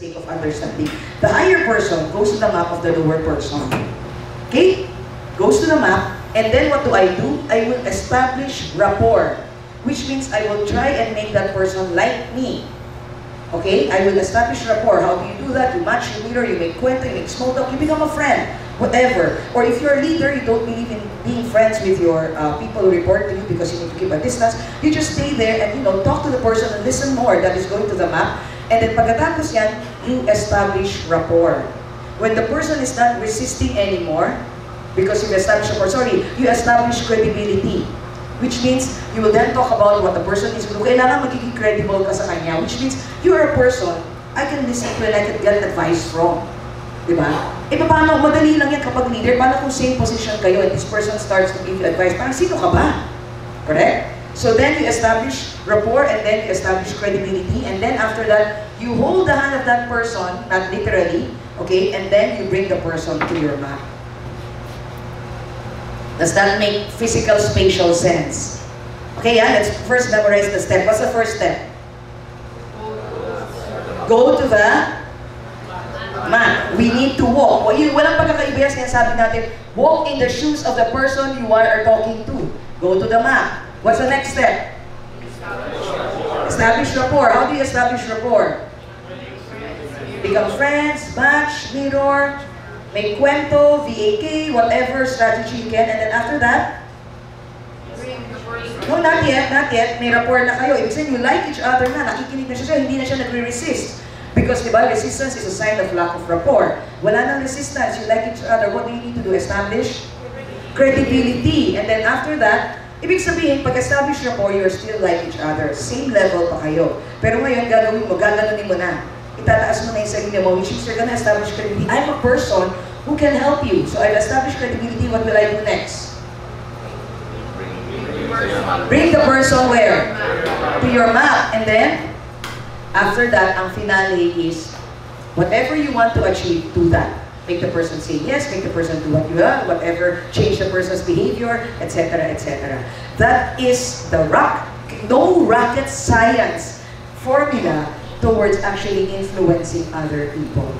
understanding. The higher person goes to the map of the lower person. Okay? Goes to the map, and then what do I do? I will establish rapport, which means I will try and make that person like me. Okay? I will establish rapport. How do you do that? You match your leader, you make kwento, you make small talk, you become a friend. Whatever. Or if you're a leader, you don't believe in being friends with your uh, people who report to you because you need to keep a distance, you just stay there and you know talk to the person and listen more that is going to the map. And then pagkatapos yan, you establish rapport. When the person is not resisting anymore, because you've established rapport, sorry, you establish credibility. Which means, you will then talk about what the person is. Kung kailangan magiging credible ka sa kanya, which means, you are a person I can listen to and I can get advice from. Di ba? Eh, paano, madali lang yan kapag leader, paano kung same position kayo and this person starts to give you advice, parang sino ka ba? Correct? So then you establish rapport and then you establish credibility and then after that, you hold the hand of that person, not literally, okay, and then you bring the person to your map. Does that make physical spatial sense? Okay, yeah, let's first memorize the step. What's the first step? Go to the map. We need to walk. Walang pagkakaiba yan sinasabi natin, walk in the shoes of the person you are talking to. Go to the map. What's the next step? Establish rapport. How do you establish rapport? Become friends, match, mirror, make kwento, VAK, whatever strategy you can. And then after that, no, not yet, not yet. May rapport na kayo. Ibig sabihin, you like each other na. Nakikinig na siya sa'yo. Hindi na siya nagre-resist. Because, di ba, resistance is a sign of lack of rapport. Wala nang resistance. You like each other. What do you need to do? Establish credibility. And then after that, ibig sabihin, pag-establish rapport, you're still like each other. Same level pa kayo. Pero ngayon, gagawin mo, gaganunin mo na. Itataas mo na yung sarili mo, which is you're gonna establish credibility. I'm a person who can help you. So I've established credibility. What will I do next? Bring the person where? To your map. And then, after that, ang finale is, whatever you want to achieve, do that. Make the person say yes, make the person do what you want, whatever, change the person's behavior, etc., etc. That is the rock, no rocket science formula towards actually influencing other people.